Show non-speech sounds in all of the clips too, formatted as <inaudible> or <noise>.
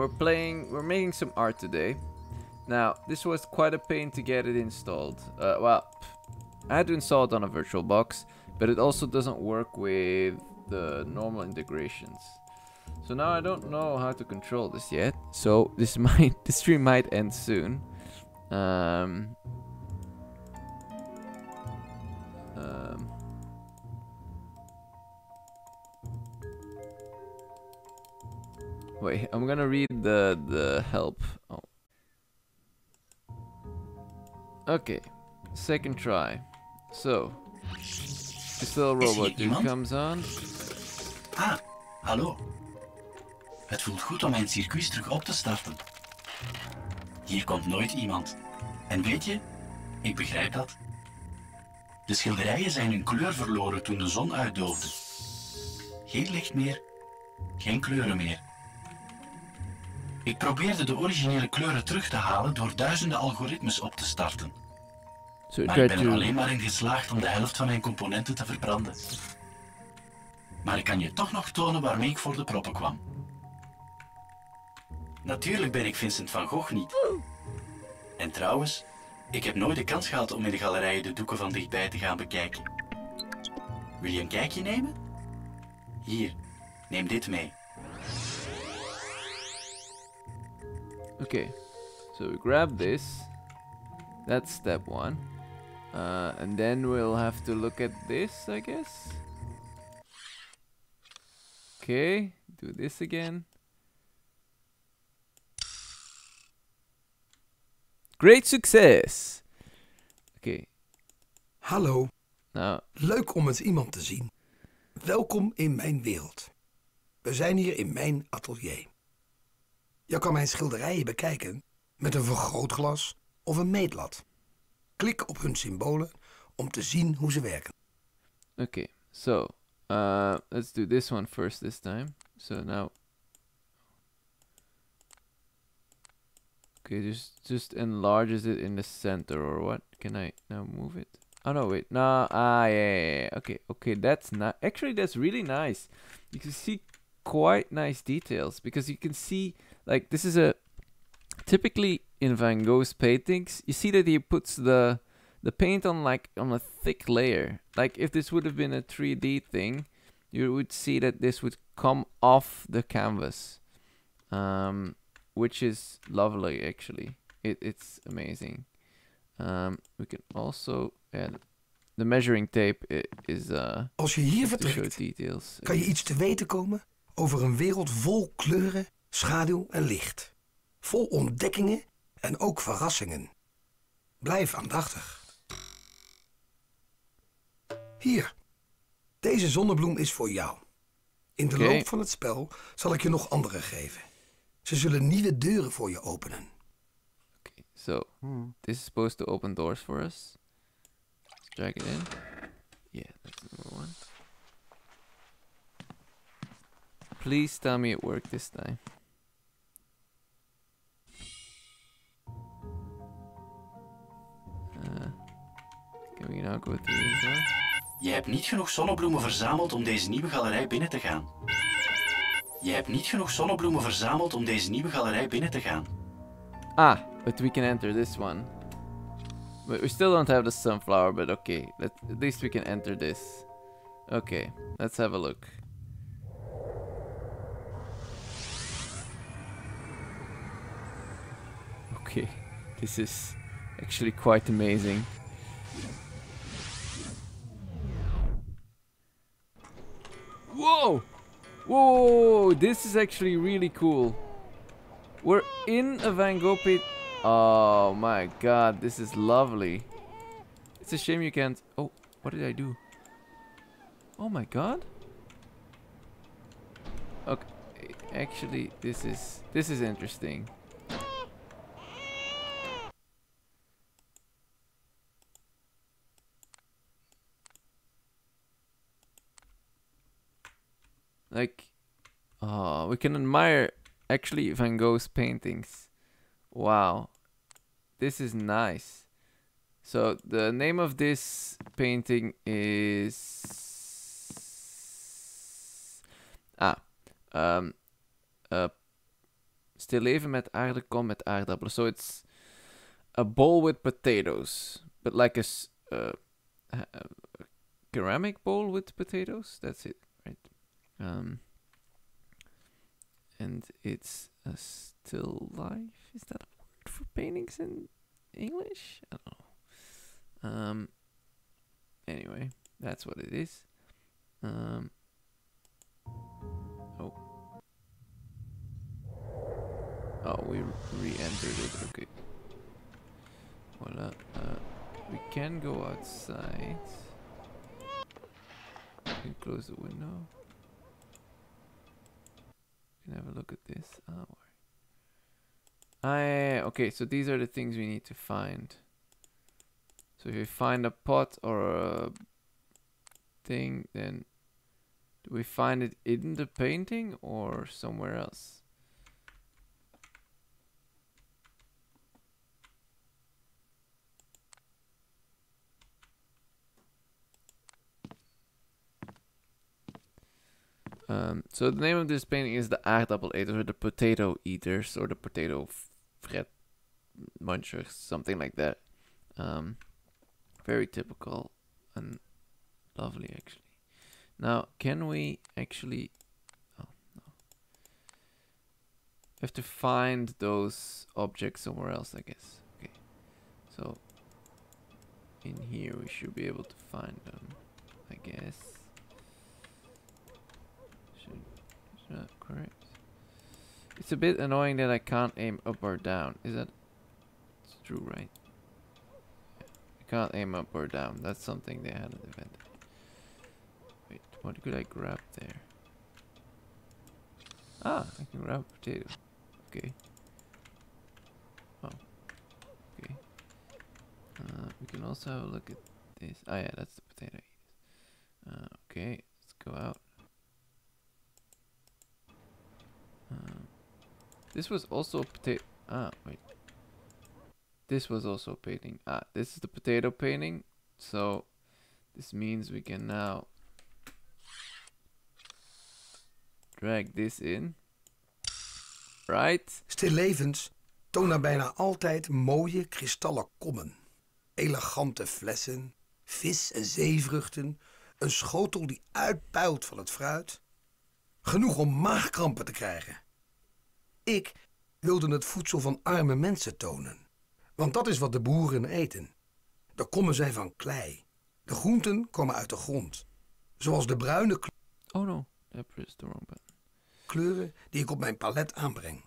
we're playing, we're making some art today. Now, this was quite a pain to get it installed. Uh, well, I had to install it on a virtual box, but it also doesn't work with the normal integrations. So now I don't know how to control this yet. So this <laughs> might, the stream might end soon. Um, wait, I'm gonna read the the help. Oh. Okay, second try. So, this little robot dude comes on. Ah, hallo. Het voelt goed om mijn circuit terug op te starten. Hier komt nooit iemand. En weet je, ik begrijp dat. De schilderijen zijn hun kleur verloren toen de zon uitdoofde. Geen licht meer, geen kleuren meer. Ik probeerde de originele kleuren terug te halen door duizenden algoritmes op te starten. So, Maar ik ben er alleen maar in geslaagd om de helft van mijn componenten te verbranden. Maar ik kan je toch nog tonen waarmee ik voor de proppen kwam. Natuurlijk ben ik Vincent van Gogh niet. En trouwens, ik heb nooit de kans gehad om in de galerijen de doeken van dichtbij te gaan bekijken. Wil je een kijkje nemen? Hier, neem dit mee. Okay, so we grab this. That's step one. Uh, and then we'll have to look at this, I guess. Okay, do this again. Great success! Okay, Hallo, now, leuk om eens iemand te zien. Welkom in mijn wereld. We zijn hier in mijn atelier. Je kan mijn schilderijen bekijken met een vergrootglas of een meetlat. Klik op hun symbolen om te zien hoe ze werken. okay, so, uh, let's do this one first this time. So now... Okay, just just enlarges it in the center or what? Can I now move it? Oh no, wait. No, ah, yeah, yeah, yeah. Okay, okay, that's not. Actually, that's really nice. You can see quite nice details because you can see like this is a typically in Van Gogh's paintings. You see that he puts the the paint on like on a thick layer. Like if this would have been a 3D thing, you would see that this would come off the canvas. Um, which is lovely actually. It it's amazing. Um, we can also add the measuring tape is uh Als je hier vertrekt, details. kan je iets te weten komen over een wereld vol kleuren, schaduw en licht. Vol ontdekkingen en ook verrassingen. Blijf aandachtig. Hier, deze zonnebloem is voor jou. In de loop van het spel zal ik je nog andere geven. Ze zullen nieuwe deuren voor je openen. Okay, so this is supposed to open doors for us. Let's drag it in. Yeah, that's number one. Please tell me it worked this time. Can we now go through this one? Je hebt niet genoeg zonnebloemen verzameld om deze nieuwe galerij binnen te gaan. Je hebt niet genoeg zonnebloemen verzameld om deze nieuwe galerij binnen te gaan. Ah, but we can enter this one. But we still don't have the sunflower, but okay. Let, at least we can enter this. Okay, let's have a look. Okay, this is actually quite amazing. Whoa! Whoa! This is actually really cool. We're in a Van Gogh pit. Oh my god, this is lovely. It's a shame you can't. Oh, what did I do? Oh my god. Okay, actually, this is this is interesting. Like, oh, we can admire actually Van Gogh's paintings. Wow. This is nice. So the name of this painting is ah um uh Stil leven met aarde, kom met aardappelen. So it's a bowl with potatoes, but like a uh, a ceramic bowl with potatoes. That's it? Um, and it's a still life. Is that a word for paintings in English? I don't know. Um. Anyway, that's what it is. Um. Oh. Oh, we re-entered it. Okay. Voila. Uh, we can go outside. We can close the window. Can have a look at this. Ah, where? Ah, okay. So these are the things we need to find. So if we find a pot or a thing, then do we find it in the painting or somewhere else? Um, so the name of this painting is the aardappel eaters or the potato eaters or the potato fret munchers, something like that. Um, very typical and lovely actually. Now, can we actually? Oh no. We have to find those objects somewhere else, I guess. Okay. So in here we should be able to find them, I guess. Should is that correct? It's a bit annoying that I can't aim up or down. Is that it's true, right? I can't aim up or down. That's something they hadn't invented. Wait, what could I grab there? Ah, I can grab a potato. Okay. Oh. Okay. Uh, we can also have a look at this. Oh yeah, that's the potato. Uh, okay, let's go out. Um, this was also potato. Ah, wait. This was also painting. Ah, this is the potato painting. So, this means we can now drag this in. Right? Stillevens tonen bijna altijd mooie kristallen kommen. Elegante flessen, vis en zeevruchten, een schotel die uitpuilt van het fruit. Genoeg om maagkrampen te krijgen. Ik wilde het voedsel van arme mensen tonen. Want dat is wat de boeren eten. De kommen zijn van klei. De groenten komen uit de grond. Zoals de bruine kle- Oh no, I pressed the wrong button. kleuren die ik op mijn palet aanbreng.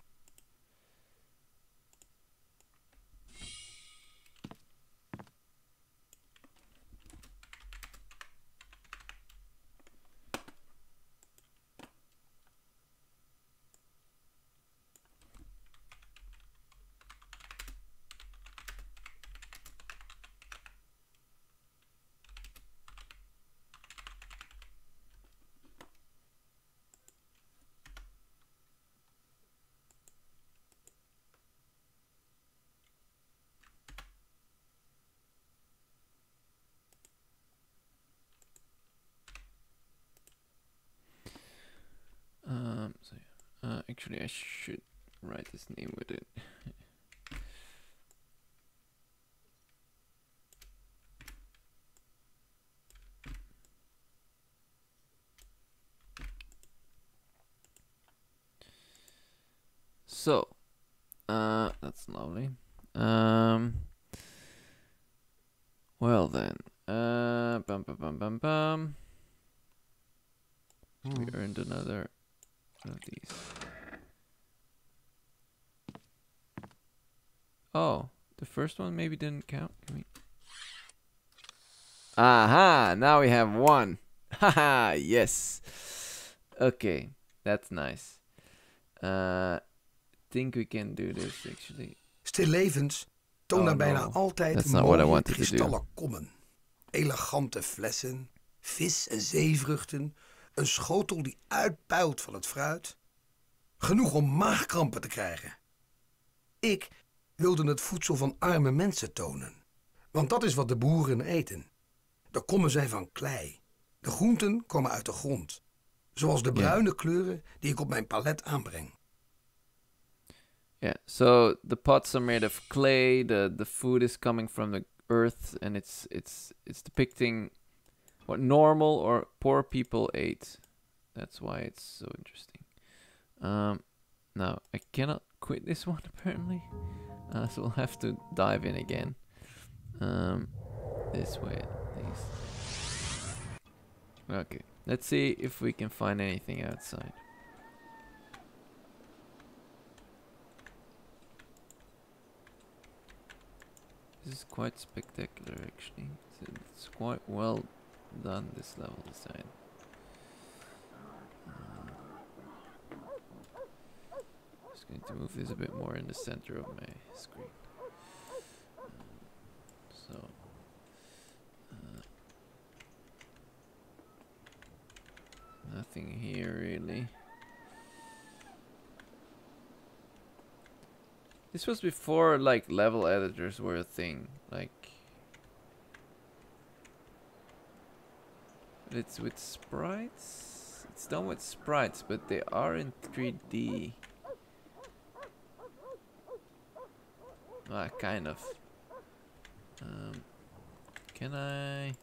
Uh, actually, I should write this name with it. <laughs> first one maybe didn't count. We? Aha! Now we have one. <laughs> Haha! Yes. Okay, that's nice. Uh, think we can do this actually. Stillevens tonen Oh, bijna no. altijd That's mooie kristallen kommen. Elegante flessen, vis en zeevruchten, een schotel die uitpuilt van het fruit. Genoeg om maagkrampen te krijgen. Ik wilde het voedsel van arme mensen tonen. Want dat is wat de boeren eten. De kommen zijn van klei. De groenten komen uit de grond. Zoals de bruine kleuren die ik op mijn palet aanbreng. Yeah, so the pots are made of clay. The the food is coming from the earth, and it's it's it's depicting what normal or poor people ate. That's why it's so interesting. Um, now I cannot quit this one <laughs> apparently, uh, <laughs> so we'll have to dive in again. Um, this way at least. Okay, let's see if we can find anything outside. This is quite spectacular actually. It's, it's quite well done this level design. Going to move this a bit more in the center of my screen. So uh, nothing here really. This was before like level editors were a thing. Like it's with sprites. It's done with sprites, but they are in 3D. Ah, kind of. Um, can I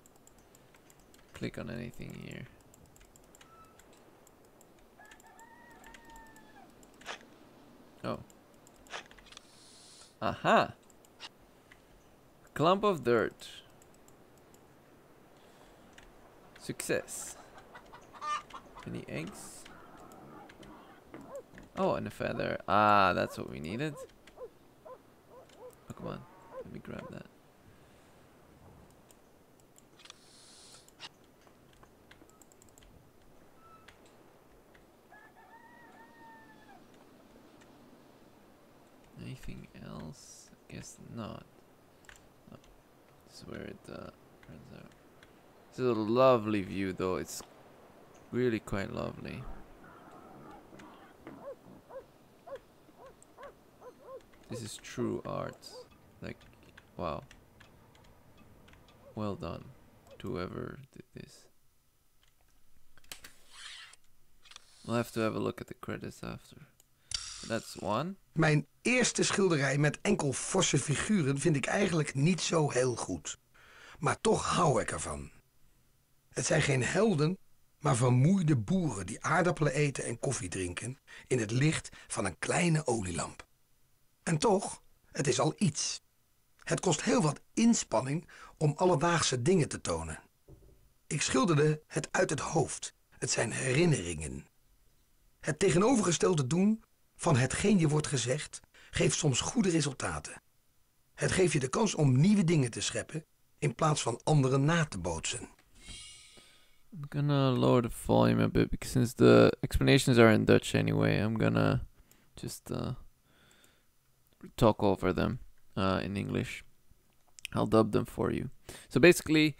click on anything here? Oh. Aha! Clump of dirt. Success. Any eggs? Oh, and a feather. Ah, that's what we needed. Oh, come on. Let me grab that. Anything else? I guess not. Oh, this is where it uh, turns out. It's a lovely view though. It's really quite lovely. This is true art. Like, wow. Well done to whoever did this. We'll have to have a look at the credits after. That's one. Mijn eerste schilderij met enkel forse figuren vind ik eigenlijk niet zo heel goed. Maar toch hou ik ervan. Het zijn geen helden, maar vermoeide boeren die aardappelen eten en koffie drinken in het licht van een kleine olielamp. En toch, het is al iets. Het kost heel wat inspanning om alledaagse dingen te tonen. Ik schilderde het uit het hoofd. Het zijn herinneringen. Het tegenovergestelde doen van hetgeen je wordt gezegd geeft soms goede resultaten. Het geeft je de kans om nieuwe dingen te scheppen in plaats van anderen na te bootsen. I'm gonna lower the volume a bit because since the explanations are in Dutch anyway, I'm gonna just uh, talk over them uh, in English. I'll dub them for you. So basically,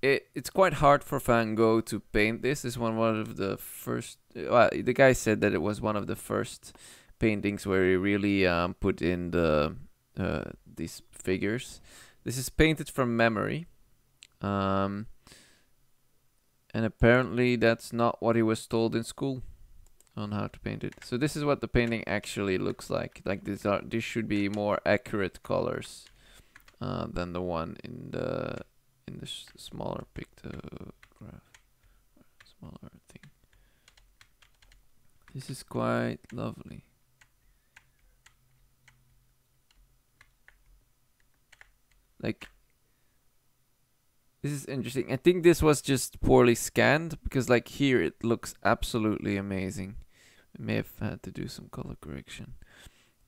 it it's quite hard for Van Gogh to paint this. This one one of the first. Well, the guy said that it was one of the first paintings where he really um, put in the uh, these figures. This is painted from memory. Um, and apparently that's not what he was told in school on how to paint it. So this is what the painting actually looks like. Like these are these should be more accurate colors uh, than the one in the in the smaller pictograph, smaller thing. This is quite lovely. Like this is interesting. I think this was just poorly scanned because like here it looks absolutely amazing. We may have had to do some color correction.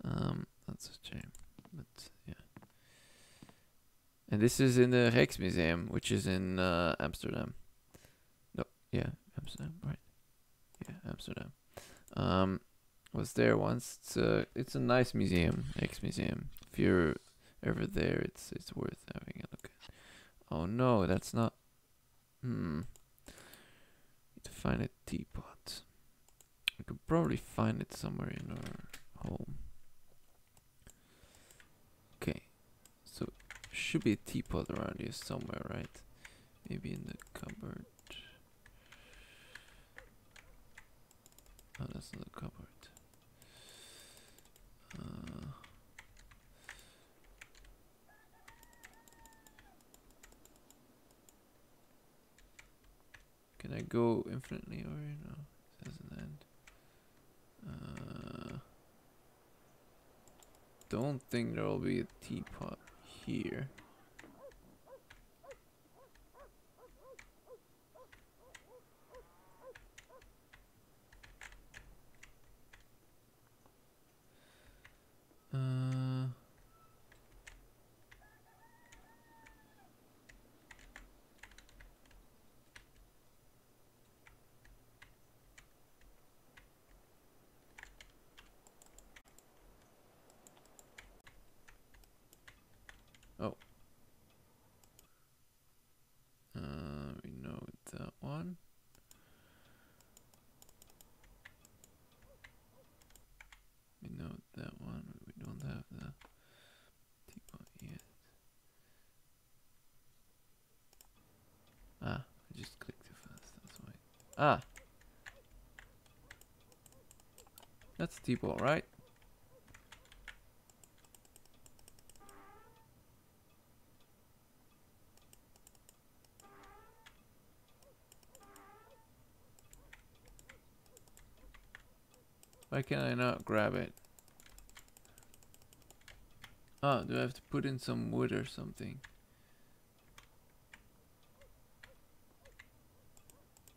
Um, that's a shame, but yeah. And this is in the Rijksmuseum, which is in uh, Amsterdam. No, yeah, Amsterdam, right? Yeah, Amsterdam. Um, was there once. It's a it's a nice museum, Rijksmuseum. If you're ever there, it's it's worth having a look at. Oh no, that's not. Hmm. Need to find a teapot. I could probably find it somewhere in our home. Okay, so should be a teapot around here somewhere, right? Maybe in the cupboard. Oh, that's not the cupboard. Uh, can I go infinitely or no? Don't think there will be a teapot here. Uh, oh. Uh, we know that one. We know that one. We don't have the teapot yet. Ah, I just clicked too fast. That's why. Ah, teapot, right? Why can I not grab it? Oh, do I have to put in some wood or something?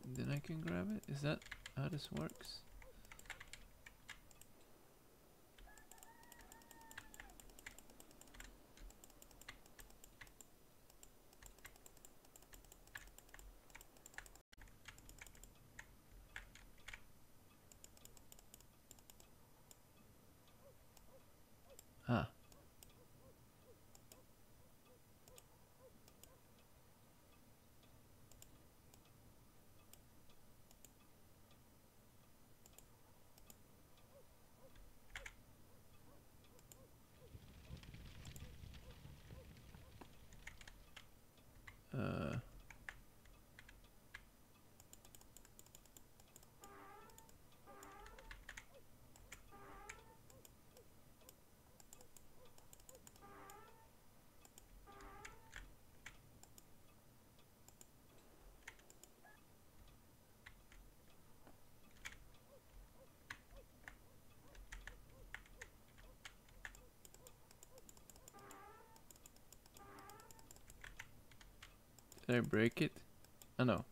Then I can grab it? Is that how this works? Did I break it? Oh no.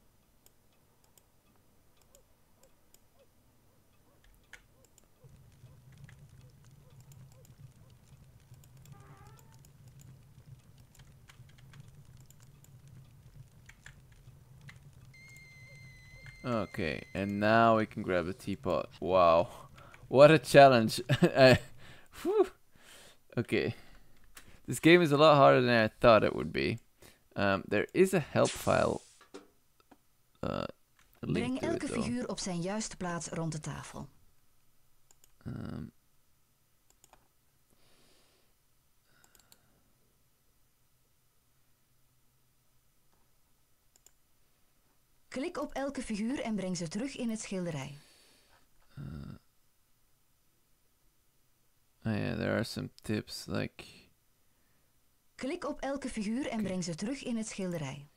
Okay, and now we can grab the teapot. Wow, what a challenge! <laughs> Okay, this game is a lot harder than I thought it would be. Um, there is a help file. Uh, Breng to it elke figuur op zijn juiste plaats rond de tafel. Um, Klik op elke figuur en breng ze terug in het schilderij. oh yeah, there are some tips like Klik op elke figuur en breng ze terug in het schilderij.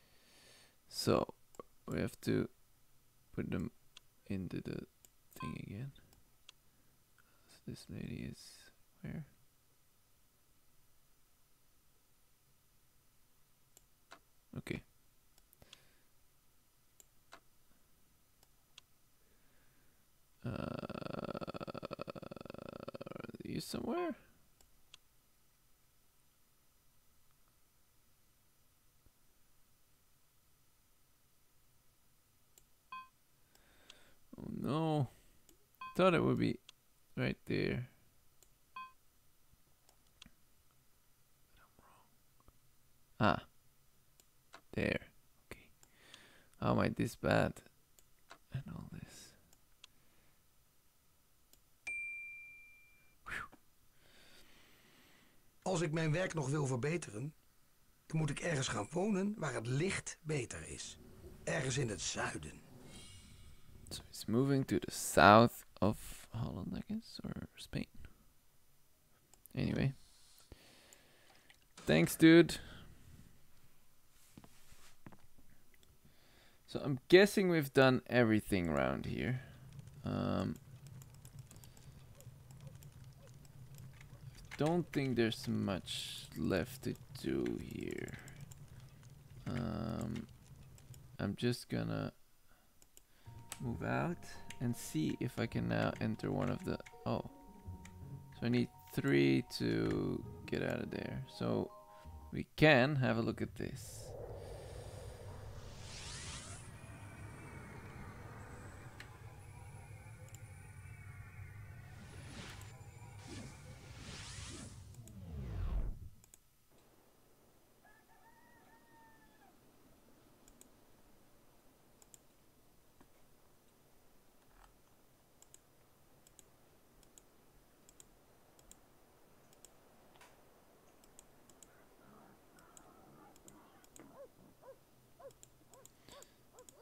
so. We have to put them into the thing again. So this lady is where? Okay. Uh, are these somewhere? Oh no. Thought it would be right there. Ah. There. Okay. How am I this bad? And all this. Als ik mijn werk nog wil verbeteren, dan moet ik ergens gaan wonen waar het licht beter is. Ergens in het zuiden. So it's moving to the south of Holland, I guess, or Spain. Anyway. Thanks, dude. So I'm guessing we've done everything around here. Um, don't think there's much left to do here. Um, I'm just gonna move out and see if I can now enter one of the. Oh, so I need three to get out of there. So we can have a look at this.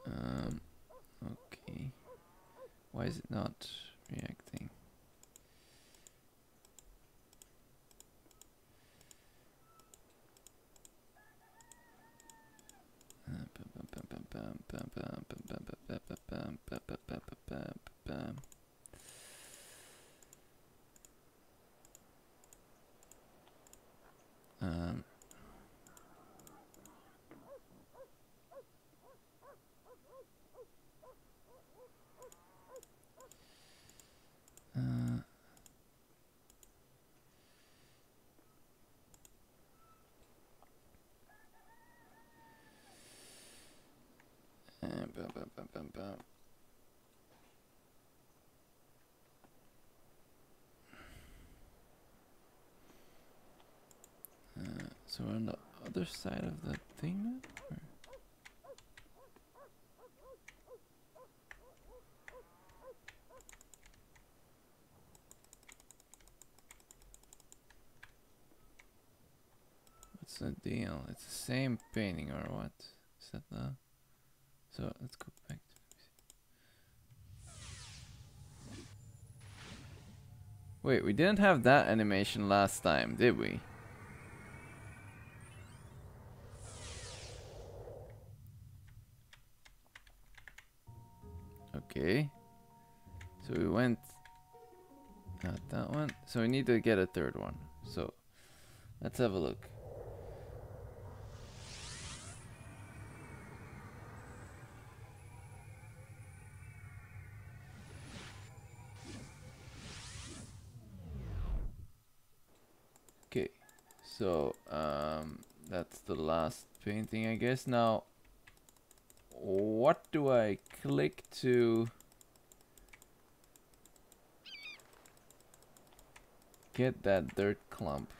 Um, okay. Why is it not reacting? Um, uh, uh, bum, bum, bum, bum, bum. Uh, so we're on the other side of the thing? Or? What's the deal? It's the same painting or what? Is that the... So let's go back to... Wait, we didn't have that animation last time, did we? Okay. So we went... Not that one. So we need to get a third one. So, let's have a look. Okay, so um, that's the last painting, I guess. Now, what do I click to get that dirt clump?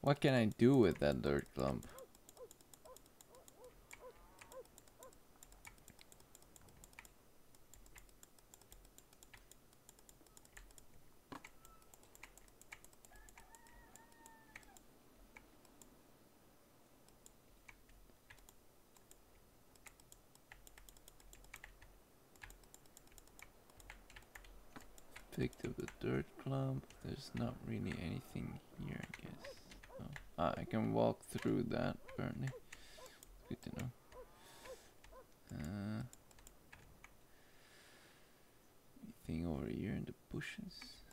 What can I do with that dirt clump? Picked up the dirt clump. There's not really anything here, I guess. Oh. Ah, I can walk through that, apparently. Good to know. Uh, anything over here in the bushes?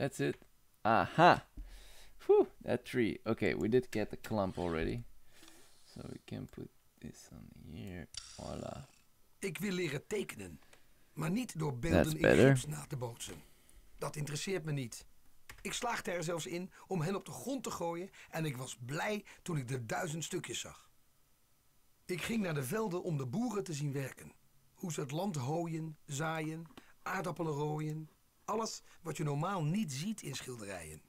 That's it. Aha. Whew, that tree. Okay, we did get the clump already. So we can put this on here. Voila. Ik wil leren tekenen, maar niet door beelden in gips na te bootsen. Dat interesseert me niet. Ik slaagde er zelfs in om hen op de grond te gooien en ik was blij toen ik de duizend stukjes zag. Ik ging naar de velden om de boeren te zien werken. Hoe ze het land hooien, zaaien, aardappelen rooien. Alles wat je normaal niet ziet in schilderijen.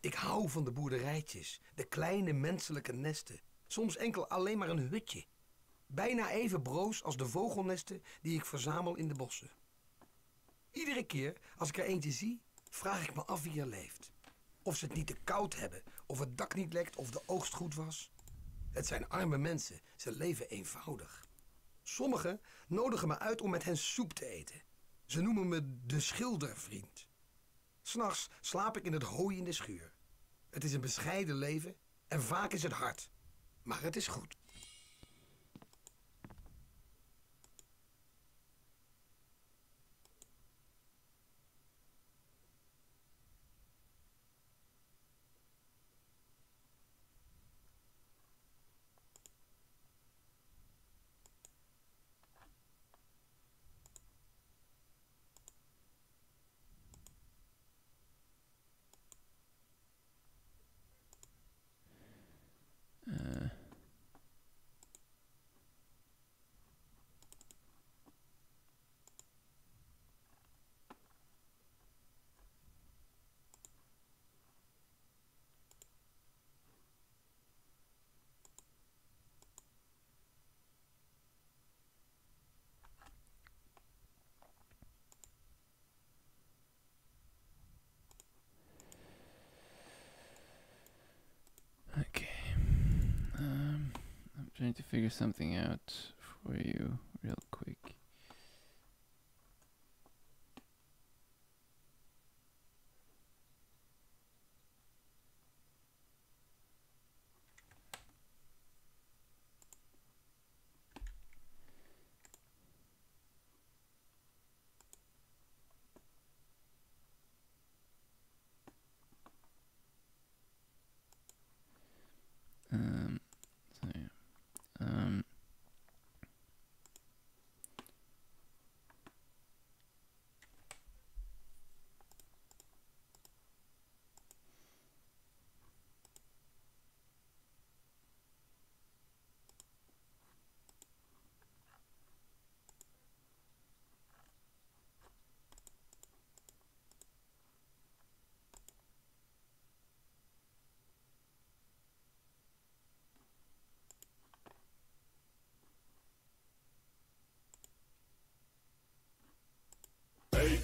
Ik hou van de boerderijtjes, de kleine menselijke nesten. Soms enkel alleen maar een hutje. Bijna even broos als de vogelnesten die ik verzamel in de bossen. Iedere keer als ik er eentje zie, vraag ik me af wie er leeft. Of ze het niet te koud hebben, of het dak niet lekt, of de oogst goed was. Het zijn arme mensen, ze leven eenvoudig. Sommigen nodigen me uit om met hen soep te eten. Ze noemen me de schildervriend. S'nachts slaap ik in het hooi in de schuur. Het is een bescheiden leven en vaak is het hard. Maar het is goed. Trying to figure something out for you real quick.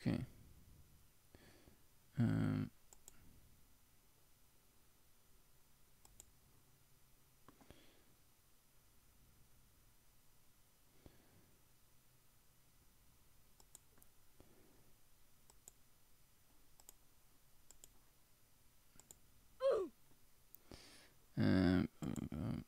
Okay. Um, um, um,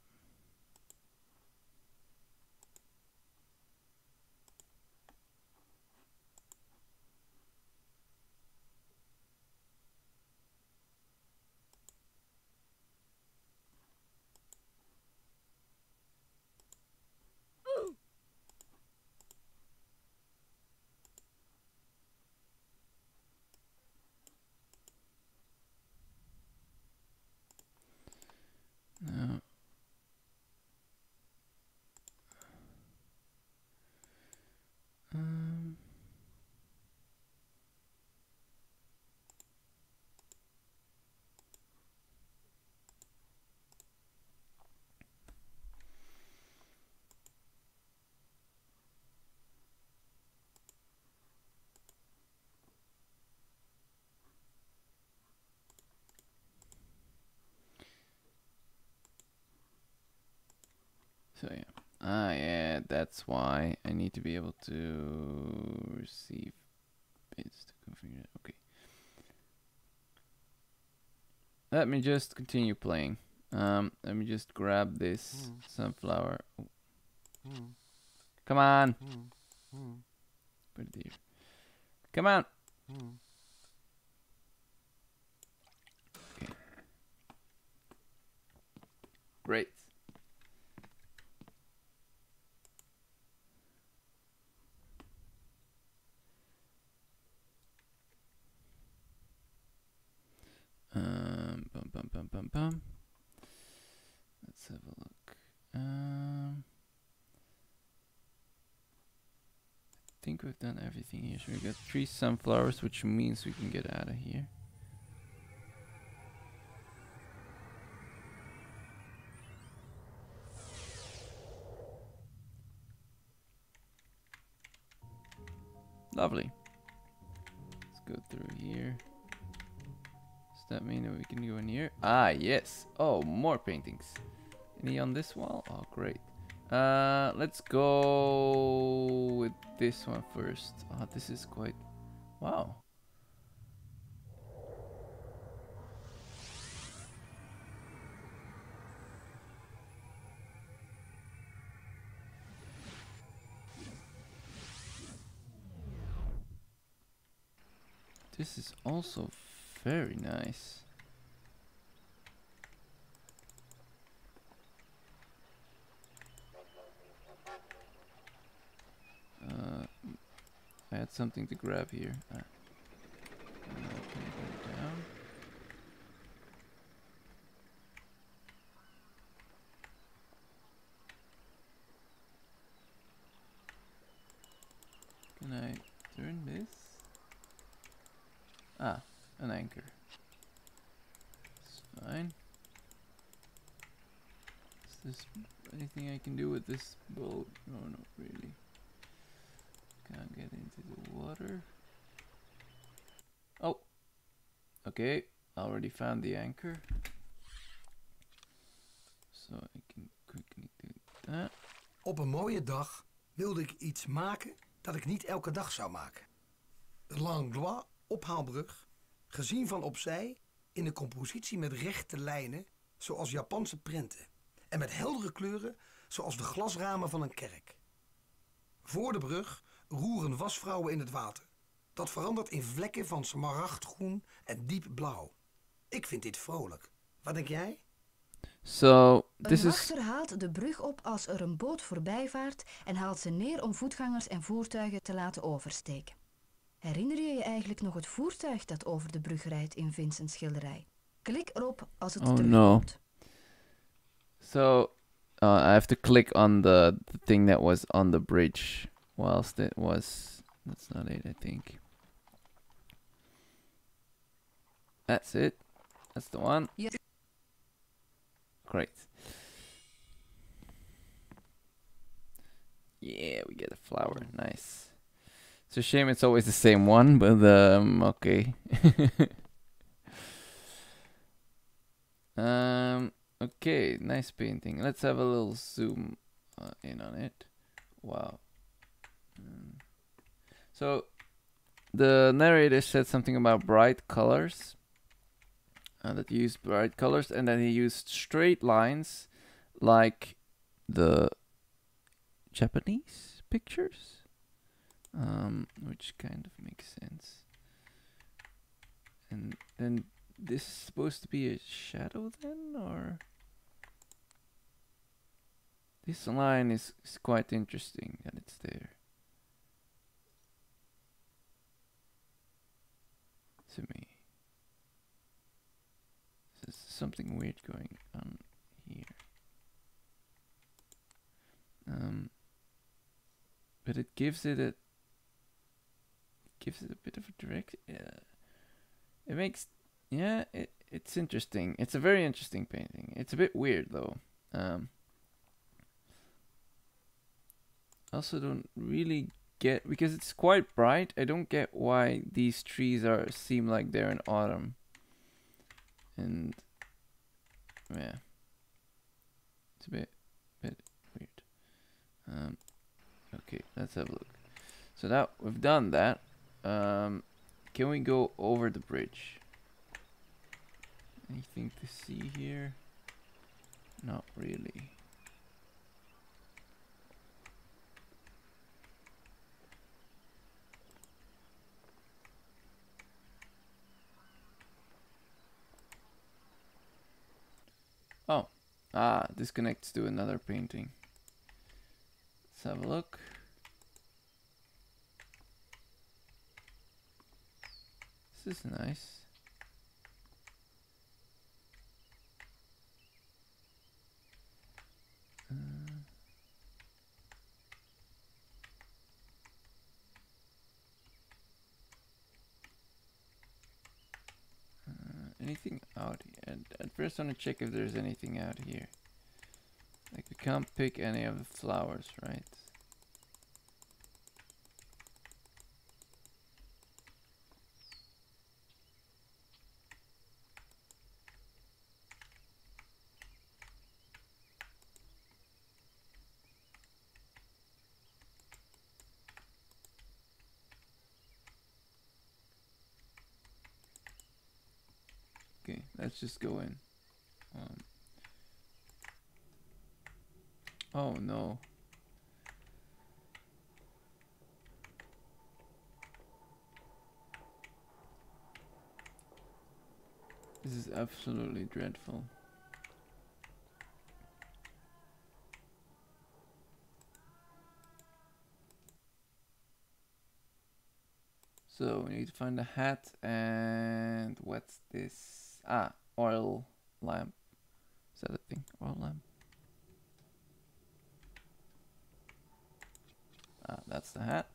no. Um. So yeah. Ah yeah, that's why I need to be able to receive bits to configure it. Okay. Let me just continue playing. Um, let me just grab this hmm. sunflower. Oh. Come on. Hmm. Put it here. Come on. Okay. Great. Um, bum, bum, bum, bum, bum. Let's have a look. Um, I think we've done everything here. So we got three sunflowers, which means we can get out of here. Lovely. Let's go through here. That mean that we can go in here? Ah, yes. Oh, more paintings. Any on this wall? Oh, great. Uh, let's go with this one first. Oh, this is quite... Wow. This is also very nice. Uh, I had something to grab here. Uh? Can I turn this? Ah, an anchor. It's fine. Is this anything I can do with this boat? No, not really. Can't get into the water. Oh! Okay, already found the anchor. So I can quickly do that. Op een mooie dag wilde ik iets maken dat ik niet elke dag zou maken. Langlois ophaalbrug, gezien van opzij in een compositie met rechte lijnen, zoals Japanse prenten, en met heldere kleuren, zoals de glasramen van een kerk. Voor de brug roeren wasvrouwen in het water. Dat verandert in vlekken van smaragdgroen en diep blauw. Ik vind dit vrolijk. Wat denk jij? So this een is wachter haalt de brug op als er een boot voorbij vaart en haalt ze neer om voetgangers en voertuigen te laten oversteken. Herinner je je eigenlijk nog het voertuig dat over de brug rijdt in Vincent's schilderij? Klik erop als het Oh, no. so uh, I have to click on the, the thing that was on the bridge whilst it was that's not it I think. That's it. That's the one. Yes. Great. Yeah, we get a flower. Nice. It's a shame it's always the same one, but um okay. <laughs> um okay, nice painting. Let's have a little zoom uh, in on it. Wow. Mm. So the narrator said something about bright colors. Uh, that he used bright colors, and then he used straight lines, like the Japanese pictures, um, which kind of makes sense. And then this is supposed to be a shadow, then, or this line is, is quite interesting that it's there. To me. There's something weird going on here. Um, but it gives it a gives it a bit of a direct. Yeah, it makes yeah. It it's interesting. It's a very interesting painting. It's a bit weird though. Um, I also don't really get because it's quite bright. I don't get why these trees are seem like they're in autumn. And yeah, it's a bit bit weird. Um, okay, let's have a look. So now we've done that. Um, can we go over the bridge? Anything to see here? Not really. Oh, ah, this connects to another painting. Let's have a look. This is nice. Uh, uh, anything out here? At, at first, I want to check if there's anything out here. Like we can't pick any of the flowers, right? let's just go in. Um, oh no. This is absolutely dreadful. So we need to find a hat and what's this? Ah, oil lamp. Is that a thing? Oil lamp. Ah, that's the hat.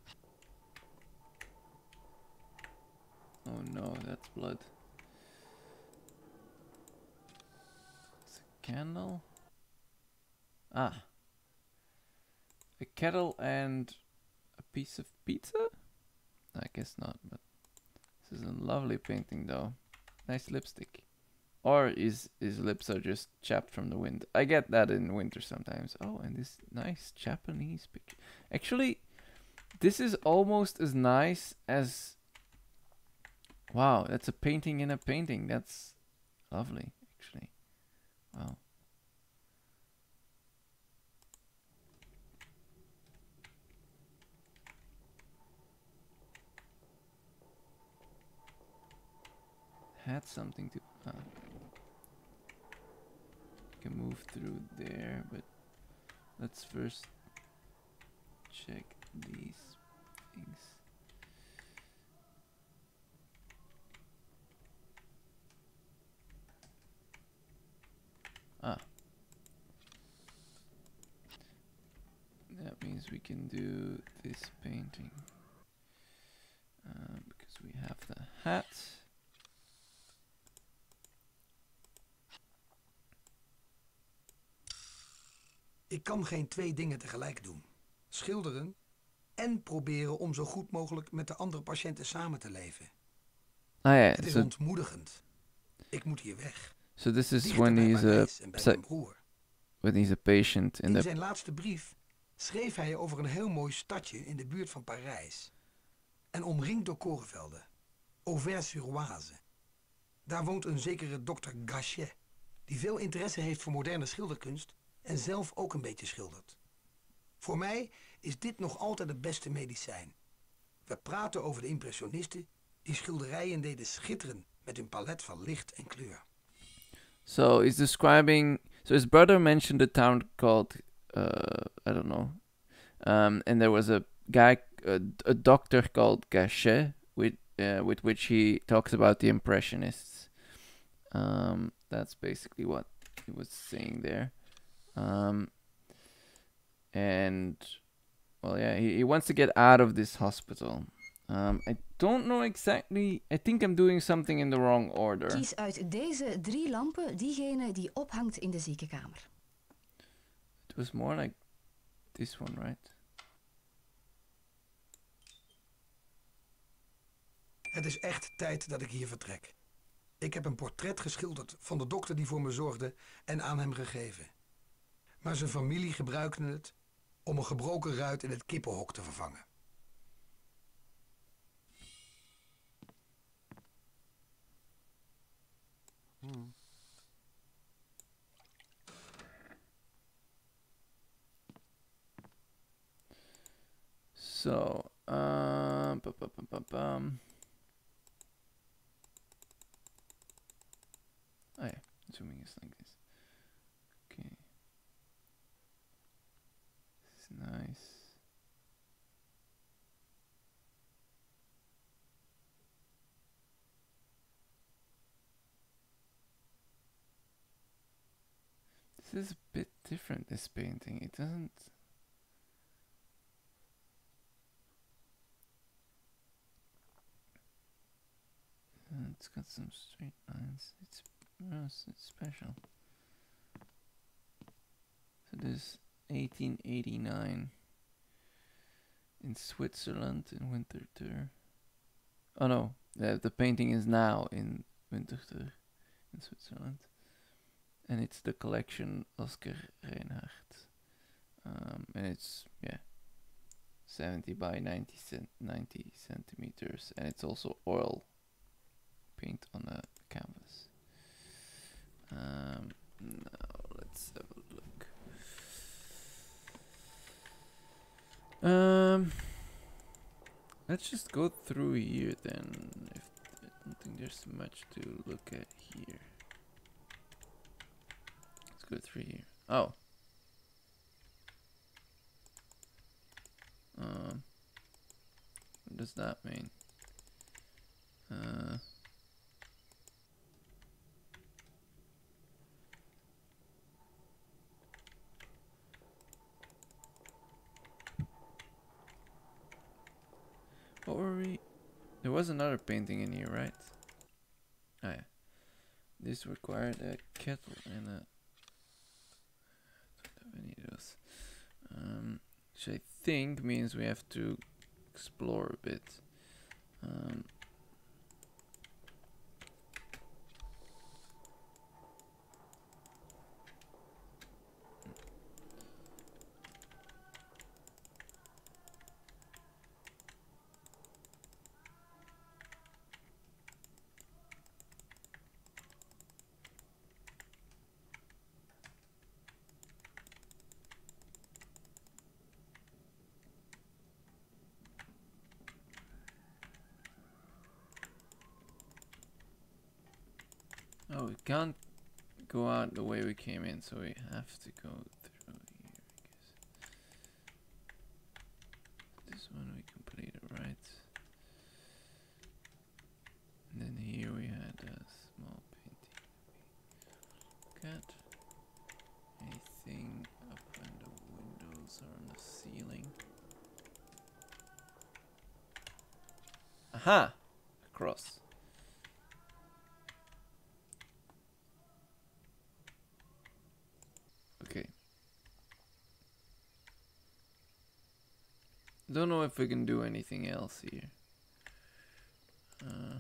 Oh no, that's blood. It's a candle. Ah. A kettle and a piece of pizza? I guess not, but this is a lovely painting though. Nice lipstick. Or his, his lips are just chapped from the wind. I get that in winter sometimes. Oh, and this nice Japanese picture. Actually, this is almost as nice as... Wow, that's a painting in a painting. That's lovely, actually. Wow. had something to uh, can move through there but let's first check these things. Ah. That means we can do this painting uh, because we have the hat Ik kan geen twee dingen tegelijk doen. Schilderen en proberen om zo goed mogelijk met de andere patiënten samen te leven. Ah ja, Het is so, ontmoedigend. Ik moet hier weg. so this is Dichter when he's a mijn broer. when he's a patient in In the zijn laatste brief schreef hij over een heel mooi stadje in de buurt van Parijs. En omringd door korenvelden. Auvers-sur-Oise. Daar woont een zekere dokter Gachet. Die veel interesse heeft voor moderne schilderkunst. En zelf ook een beetje schildert. Voor mij is dit nog altijd het beste medicijn. We praten over de impressionisten die schilderijen deden schitteren met hun palet van licht en kleur. So he's describing. So his brother mentioned a town called uh, I don't know, um, and there was a guy, a, a doctor called Gachet, with uh, with which he talks about the impressionists. Um, that's basically what he was saying there. Um, and well, yeah, he, he wants to get out of this hospital. Um, I don't know exactly. I think I'm doing something in the wrong order. Kies uit deze drie lampen diegene die ophangt in de ziekenkamer. It was more like this one, right? Het is echt tijd dat ik hier vertrek. Ik heb een portret geschilderd van de dokter die voor me zorgde en aan hem gegeven. Maar zijn familie gebruikte het om een gebroken ruit in het kippenhok te vervangen. So, um, bu- bu- bu- bu- bum. Oh yeah, assuming it's like this. Okay. This is nice. This is a bit different, this painting. It doesn't. Uh, it's got some straight lines. It's, it's, special. So this 1889 in Switzerland in Winterthur. Oh no, uh, the painting is now in Winterthur in Switzerland. And it's the collection Oskar Reinhart. Um, and it's, yeah, 70 by 90, cent 90 centimeters. And it's also oil paint on a canvas. Um, now let's have just go through here then. If I don't think there's much to look at here. Let's go through here. Oh. Um. What does that mean? Uh. What were we? There was another painting in here, right? Oh yeah. This required a kettle and a. Don't have any of those. Um, which I think means we have to explore a bit. Um, Oh, we can't go out the way we came in, so we have to go through here, I guess. This one we completed, right? And then here we had a small painting. Look at anything up in the windows or on the ceiling. Aha! A cross. Okay. Don't know if we can do anything else here. Uh,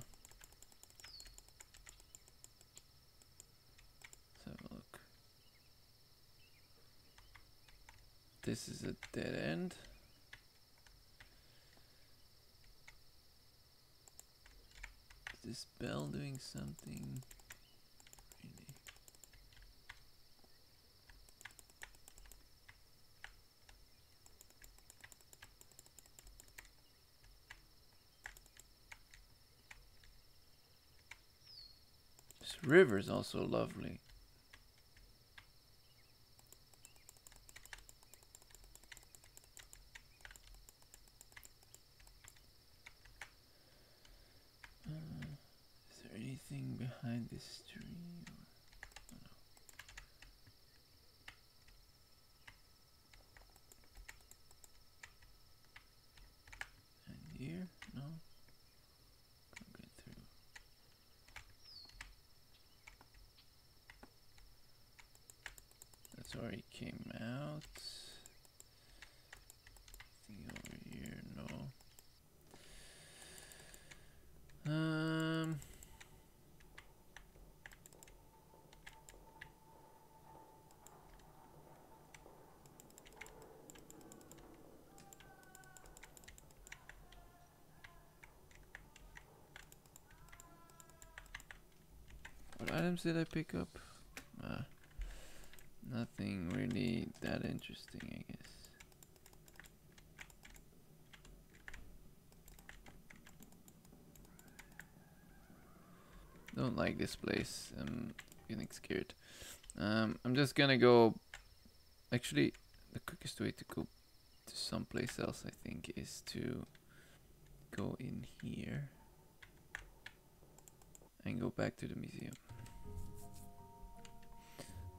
let's have a look. This is a dead end. Is this bell doing something? River is also lovely. Uh, is there anything behind this tree? Or? oh, no. And here? No? Can't get through. That's where he came out. Anything over here? No. Um. What items did I pick up? Uh, nothing really that interesting, I guess. Don't like this place. I'm getting scared. Um, I'm just gonna go. Actually, the quickest way to go to someplace else, I think, is to go in here and go back to the museum.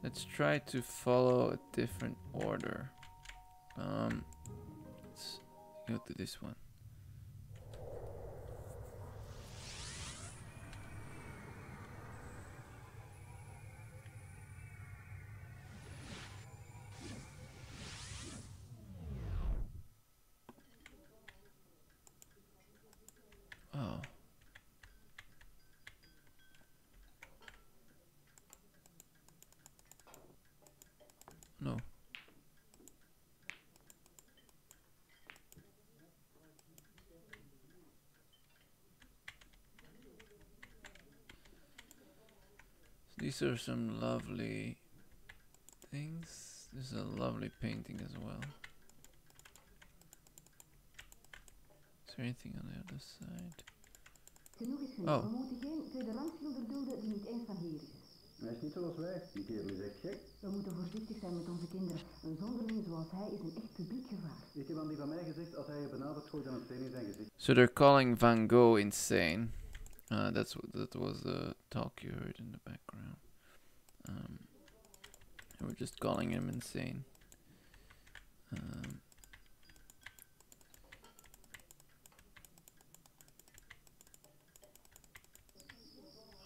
Let's try to follow a different order. Um, let's go to this one. Oh. No. So these are some lovely things. This is a lovely painting as well. Is there anything on the other side? Genoeg is genoeg. Oh. We moeten geen tweede rangschilder die niet eens van hier is. Hij is niet zoals wij. Die kerel is echt gek. We moeten voorzichtig zijn met onze kinderen. Een zonderling zoals hij is een echt publiek gevaar. Ik heb aan die van mij gezegd, als hij je benadert, gooit dan een steen in zijn gezicht. So they're calling Van Gogh insane. Uh, that's what that was the talk you heard in the background. Um, were just calling him insane. Um,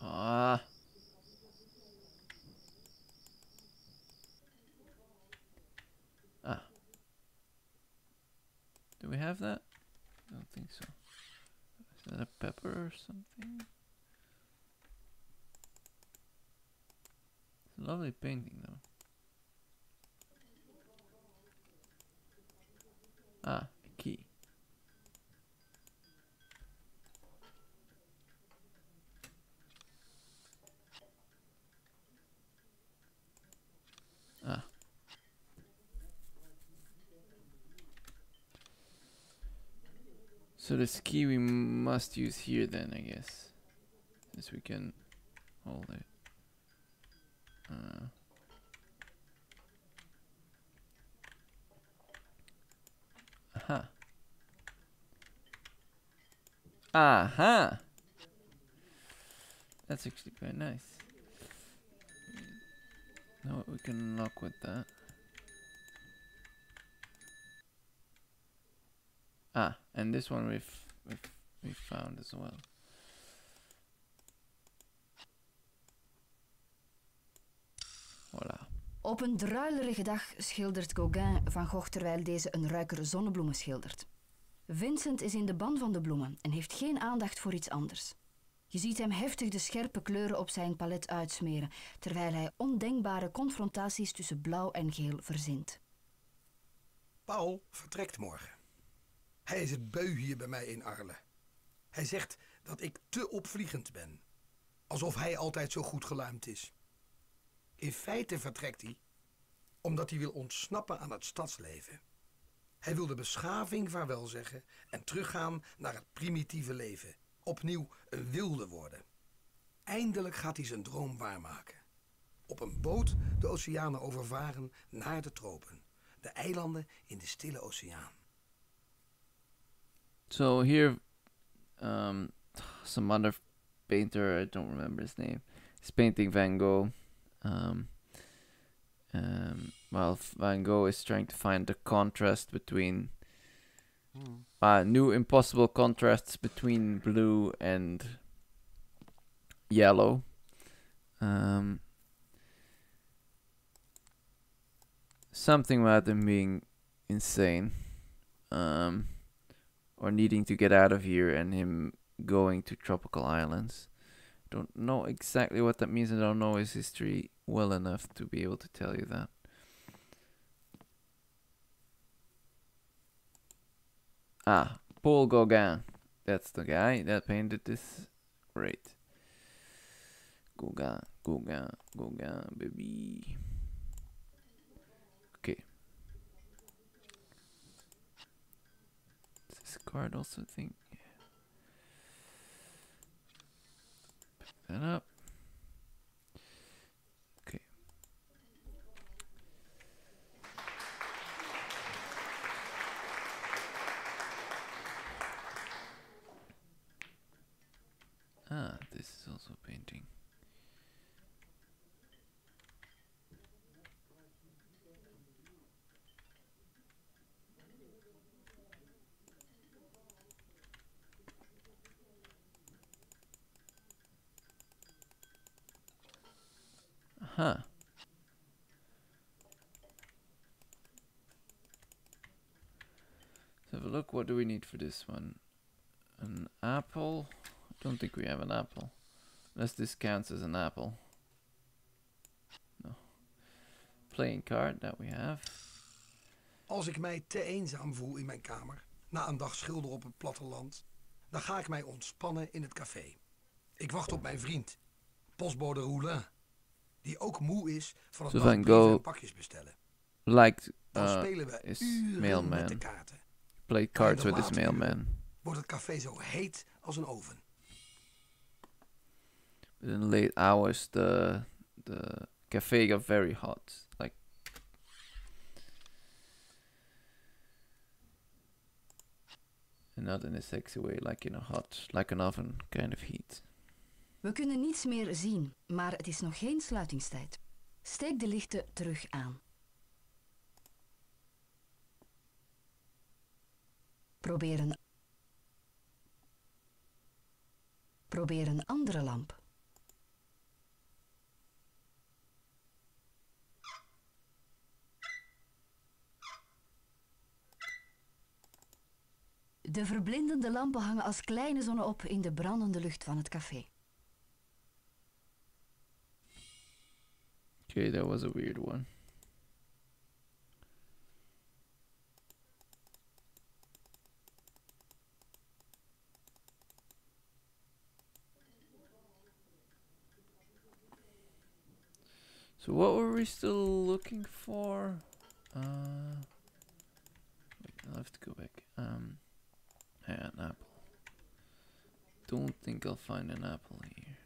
ah. Ah. Do we have that? I don't think so. Is that a pepper or something? It's a lovely painting though. Ah, a key. Ah. So this key we must use here then, I guess. Since we can hold it. Uh, aha. Aha! That's actually quite nice. Know what we can unlock with that. Ah, and this one we've we've we found as well. Voilà. Op een druilerige dag schildert Gauguin Van Gogh terwijl deze een ruiker zonnebloemen schildert. Vincent is in de ban van de bloemen en heeft geen aandacht voor iets anders. Je ziet hem heftig de scherpe kleuren op zijn palet uitsmeren, terwijl hij ondenkbare confrontaties tussen blauw en geel verzint. Paul vertrekt morgen. Hij is het beu hier bij mij in Arles. Hij zegt dat ik te opvliegend ben. Alsof hij altijd zo goed geluimd is. In feite vertrekt hij omdat hij wil ontsnappen aan het stadsleven. Hij wil de beschaving vaarwel zeggen en teruggaan naar het primitieve leven. Opnieuw een wilde worden. Eindelijk gaat hij zijn droom waarmaken. Op een boot de oceanen overvaren naar de tropen. De eilanden in de stille oceaan. So here, um, some other painter I don't remember his name is painting Van Gogh. Um, um, while Van Gogh is trying to find the contrast between uh, new impossible contrasts between blue and yellow. Um, something about them being insane. Um, or needing to get out of here and him going to tropical islands. Don't know exactly what that means. I don't know his history well enough to be able to tell you that. Ah, Paul Gauguin. That's the guy that painted this. Great. Gauguin, Gauguin, Gauguin, baby. Okay. This card also think. That up. Okay. Ah, this is also painting. Huh. Let's have a look. What do we need for this one? An apple? Don't think we have an apple. Unless this counts as an apple. No. Playing card that we have. Als ik mij te eenzaam voel in mijn kamer, na een dag schilderen op het platteland, dan ga ik mij ontspannen in het café. Ik wacht op mijn vriend, postbode Roulin, die ook moe is van het dag van go- pakjes bestellen. Liked uh, is mailman. played cards with his mailman. wordt het café zo heet als een oven. In late hours, the the cafe got very hot. Like and not in a sexy way, like in a hot, like an oven kind of heat. We kunnen niets meer zien, maar het is nog geen sluitingstijd. Steek de lichten terug aan. Probeer een, Probeer een andere lamp. De verblindende lampen hangen als kleine zonnen op in de brandende lucht van het café. Okay, that was a weird one. So what were we still looking for? Uh, wait, I'll have to go back. Um, an apple. Don't think I'll find an apple here.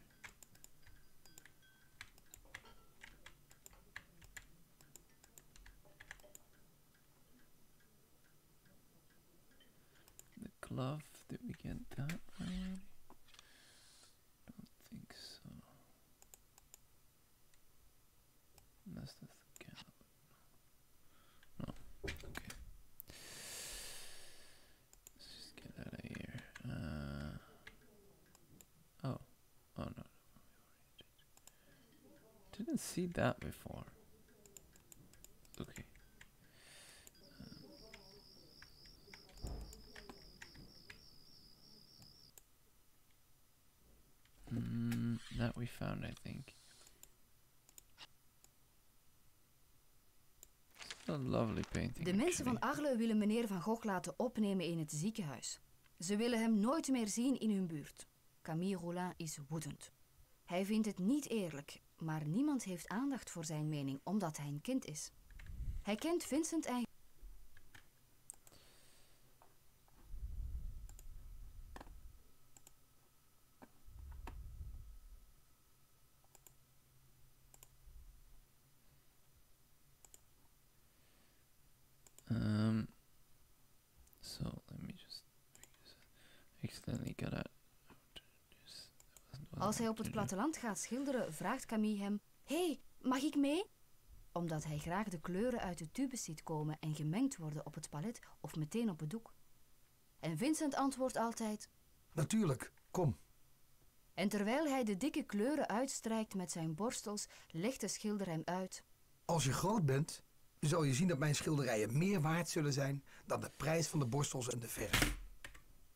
Glove, did we get that already? Don't think so. Unless that's the candle. No. Okay. Let's just get out of here. Uh, oh. Oh no. Didn't see that before. De mensen van. Arles willen meneer Van Gogh laten opnemen in het ziekenhuis. Ze willen hem nooit meer zien in hun buurt. Camille Rollin is woedend. Hij vindt het niet eerlijk, maar niemand heeft aandacht voor zijn mening omdat hij een kind is. Hij kent Vincent en Um. So let me just. Accidentally got out. Just, that wasn't what I Als hij op het do. platteland gaat schilderen, vraagt Camille hem: hey, mag ik mee? Omdat hij graag de kleuren uit de tubes ziet komen en gemengd worden op het palet of meteen op het doek. En Vincent antwoordt altijd: Natuurlijk, kom. En terwijl hij de dikke kleuren uitstrijkt met zijn borstels, legt de schilder hem uit. Als je groot bent, zal je zien dat mijn schilderijen meer waard zullen zijn dan de prijs van de borstels en de verf.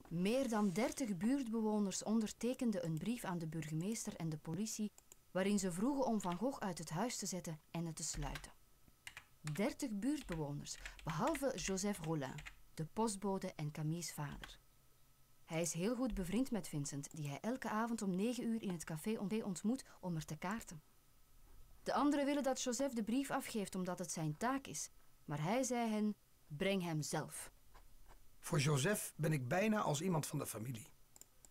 Meer dan 30 buurtbewoners ondertekenden een brief aan de burgemeester en de politie, waarin ze vroegen om Van Gogh uit het huis te zetten en het te sluiten. 30 buurtbewoners, behalve Joseph Rollin, de postbode en Camille's vader. Hij is heel goed bevriend met Vincent, die hij elke avond om 9 uur in het café ont- ontmoet om er te kaarten. De anderen willen dat Joseph de brief afgeeft omdat het zijn taak is, maar hij zei hen: breng hem zelf. Voor Joseph ben ik bijna als iemand van de familie.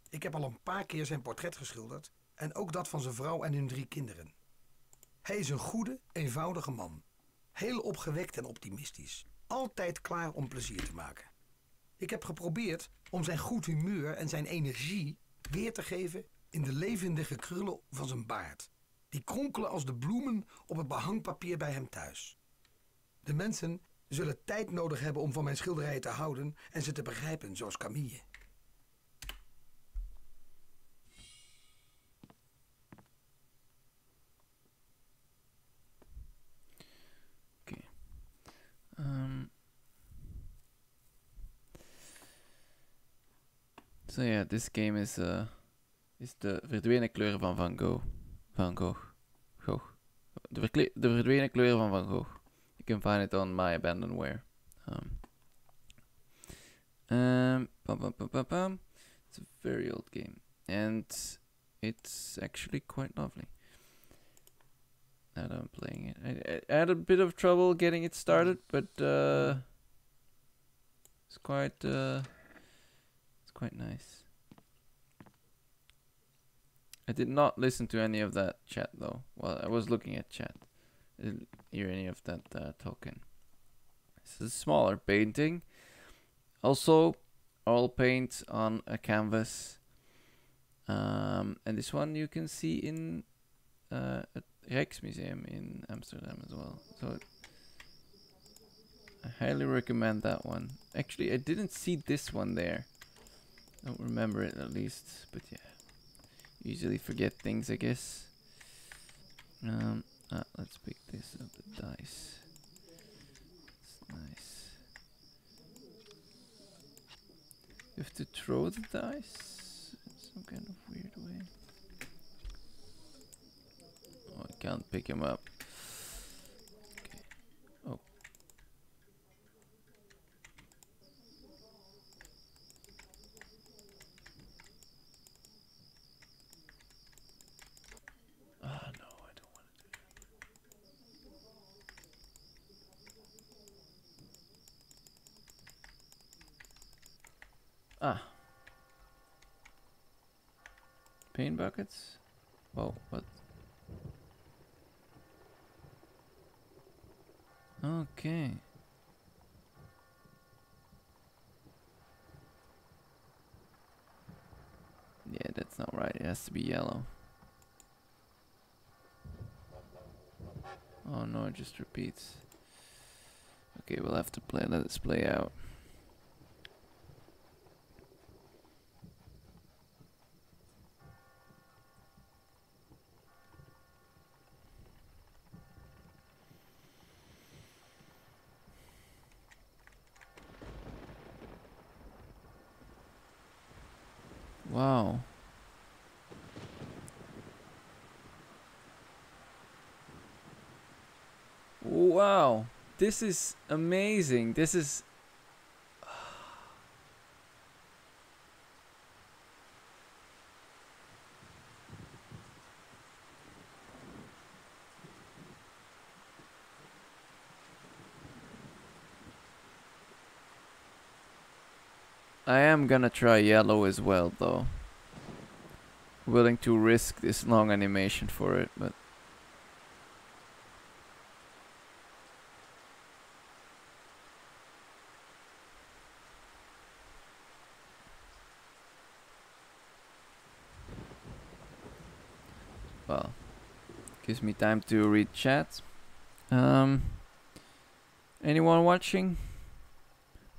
Ik heb al een paar keer zijn portret geschilderd en ook dat van zijn vrouw en hun drie kinderen. Hij is een goede, eenvoudige man. Heel opgewekt en optimistisch. Altijd klaar om plezier te maken. Ik heb geprobeerd om zijn goed humeur en zijn energie weer te geven in de levendige krullen van zijn baard. Die kronkelen als de bloemen op het behangpapier bij hem thuis. De mensen zullen tijd nodig hebben om van mijn schilderijen te houden en ze te begrijpen, zoals Camille. Um. So yeah, this game is uh is de verdwenen kleuren van Van Gogh. Van Gogh. Gogh. De, de verdwenen kleuren van Van Gogh. Can find it on my abandonware. Um. Um. Bum, bum, bum, bum, bum. It's a very old game, and it's actually quite lovely. I'm playing it, I, I had a bit of trouble getting it started, but uh, it's quite uh, it's quite nice. I did not listen to any of that chat though. Well, I was looking at chat. I hear any of that uh, talking. This is a smaller painting. Also, oil paint on a canvas. Um, and this one you can see in uh, at Rijksmuseum in Amsterdam as well. So I highly recommend that one. Actually, I didn't see this one there. Don't remember it at least, but yeah. Usually forget things, I guess. Um, ah, let's pick this up, the dice. It's nice. You have to throw the dice in some kind of weird way. Oh, I can't pick him up. Okay. Oh. Ah, no, I don't want to do that. Ah. Paint buckets? Whoa, what? Okay. Yeah, that's not right. It has to be yellow. Oh no, it just repeats. Okay, we'll have to play let this play out. Wow. Wow. This is amazing. This is <sighs> I am gonna try yellow as well though. Willing to risk this long animation for it, but well, gives me time to read chat. Um, anyone watching?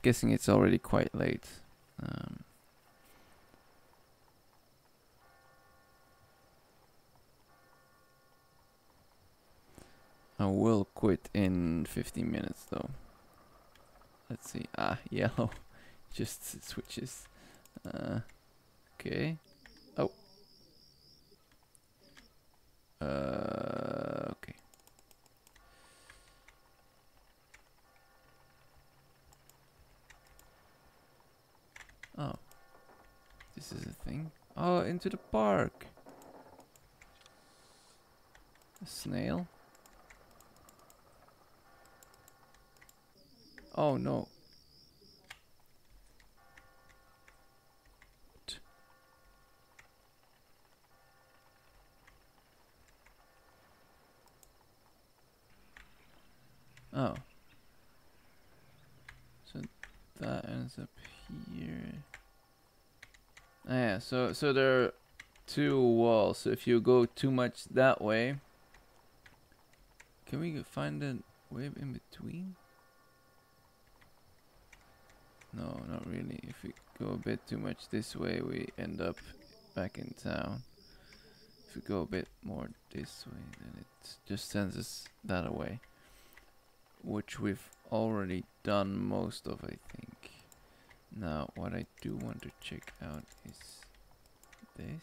Guessing it's already quite late. Um, I will quit in 15 minutes though. Let's see. Ah, <laughs> yellow. Just switches. Uh, okay. Uh, okay. Oh. This is a thing. Oh, into the park. A snail. Oh no. Oh. So that ends up here. Ah, yeah, so so there are two walls. So if you go too much that way, can we find a way in between? No, not really. If we go a bit too much this way, we end up back in town. If we go a bit more this way, then it just sends us that away. Which we've already done most of, I think. Now, what I do want to check out is this.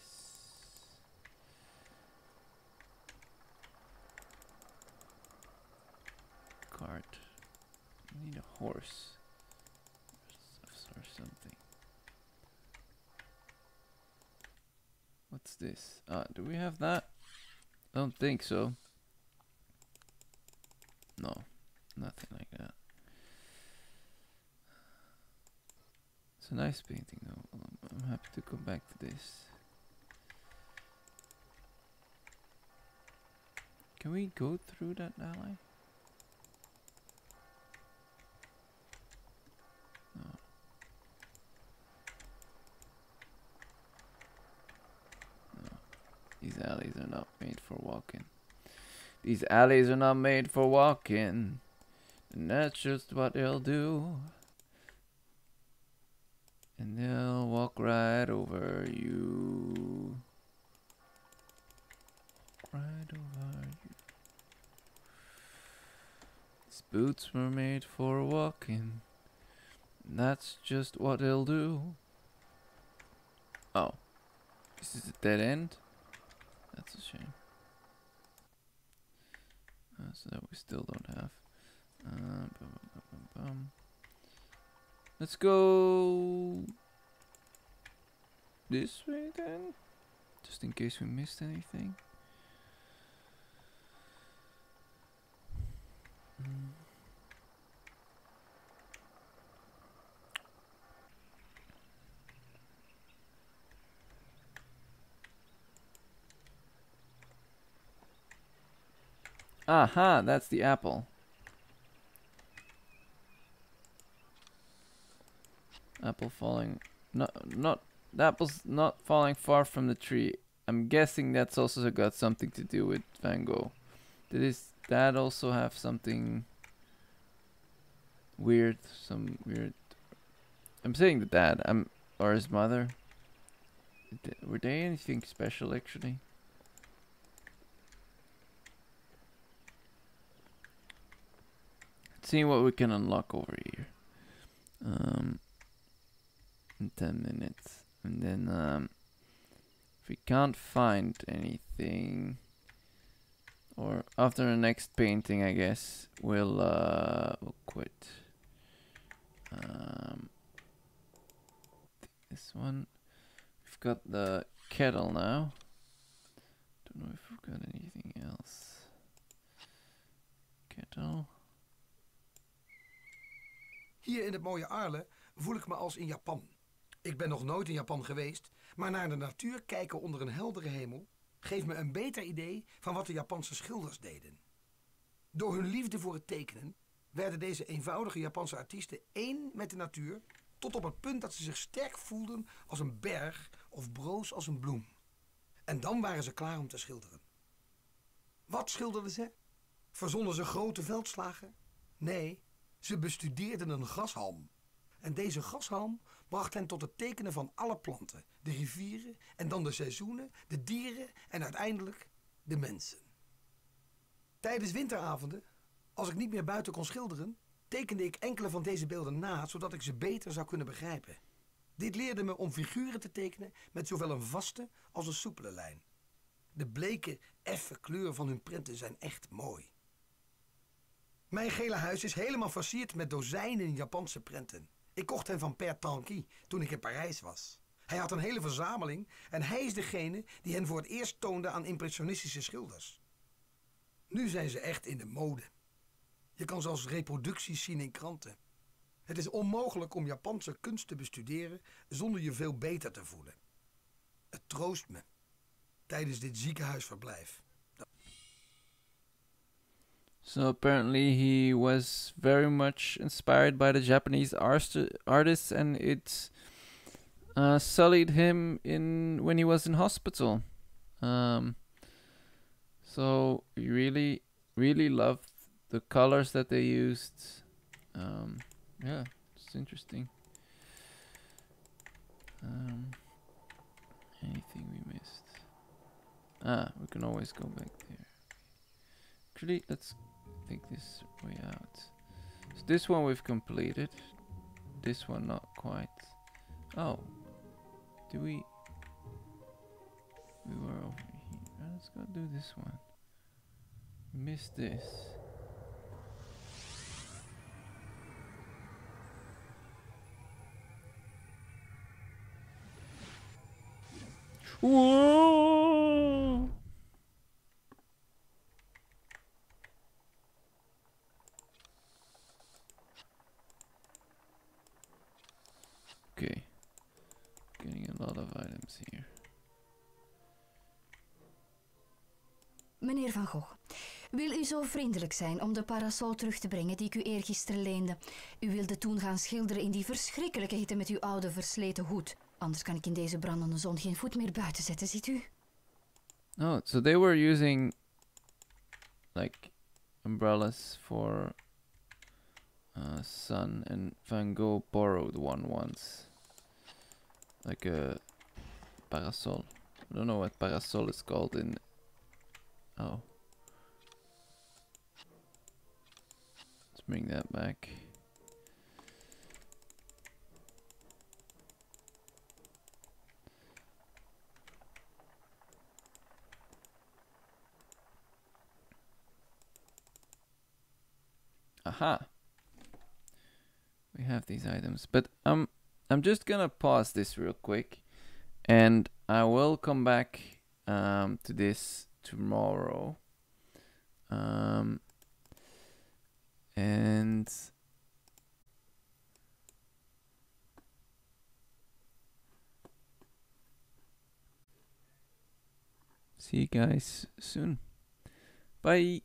Cart. I need a horse or something. What's this? Ah, do we have that? I don't think so. No, nothing like that. It's a nice painting though. I'm, I'm happy to come back to this. Can we go through that alley? No. No. These alleys are not made for walking. These alleys are not made for walking. And that's just what they'll do. And they'll walk right over you. Right over you. These boots were made for walking. And that's just what they'll do. Oh. This is a dead end? That's a shame. Uh, so that we still don't have. Uh. Let's go this way then, just in case we missed anything. Aha, that's the apple. Apple falling. Not, not. The apple's not falling far from the tree. I'm guessing that's also got something to do with Van Gogh. Did his dad also have something weird? Some weird. I'm saying the dad. I'm or his mother. Were they anything special actually? Let's see what we can unlock over here. Um, in 10 minutes. And then, um, if we can't find anything, or after the next painting, I guess, we'll, uh, we'll quit. Um, this one. We've got the kettle now. Don't know if we've got anything else. Kettle. Hier in het mooie Arles voel ik me als in Japan. Ik ben nog nooit in Japan geweest, maar naar de natuur kijken onder een heldere hemel geeft me een beter idee van wat de Japanse schilders deden. Door hun liefde voor het tekenen werden deze eenvoudige Japanse artiesten één met de natuur tot op het punt dat ze zich sterk voelden als een berg of broos als een bloem. En dan waren ze klaar om te schilderen. Wat schilderden ze? Verzonnen ze grote veldslagen? Nee, ze bestudeerden een gashalm. En deze gashalm bracht hen tot het tekenen van alle planten, de rivieren en dan de seizoenen, de dieren en uiteindelijk de mensen. Tijdens winteravonden, als ik niet meer buiten kon schilderen, tekende ik enkele van deze beelden na, zodat ik ze beter zou kunnen begrijpen. Dit leerde me om figuren te tekenen met zowel een vaste als een soepele lijn. De bleke, effe kleuren van hun prenten zijn echt mooi. Mijn gele huis is helemaal versierd met dozijnen Japanse prenten. Ik kocht hen van Père Tanguy toen ik in Parijs was. Hij had een hele verzameling en hij is degene die hen voor het eerst toonde aan impressionistische schilders. Nu zijn ze echt in de mode. Je kan zelfs reproducties zien in kranten. Het is onmogelijk om Japanse kunst te bestuderen zonder je veel beter te voelen. Het troost me tijdens dit ziekenhuisverblijf. So apparently he was very much inspired by the Japanese arst- artists, and it uh, sullied him in when he was in hospital. Um, so he really, really loved the colors that they used. Um, yeah, it's interesting. Um, anything we missed? Ah, we can always go back there. Actually, let's take this way out. So this one we've completed. This one not quite. Oh, do we? We were over here. Uh, Let's go do this one. Missed this. Whoa! Zo vriendelijk zijn om de parasol terug te brengen die ik u eergisteren leende? U wilde toen gaan schilderen in die verschrikkelijke hitte met uw oude versleten hoed. Anders kan ik in deze brandende zon geen voet meer buiten zetten, ziet u? Oh, so they were using like umbrellas for uh, sun, and Van Gogh borrowed one once, like a parasol. I don't know what parasol is called in. Oh, bring that back. Aha. We have these items, but um, I'm just gonna pause this real quick, and I will come back um to this tomorrow. Um, and see you guys soon. Bye.